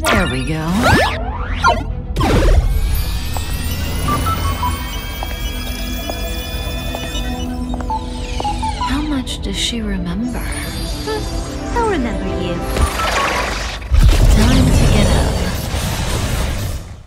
There we go. How much does she remember?